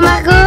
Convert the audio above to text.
my good.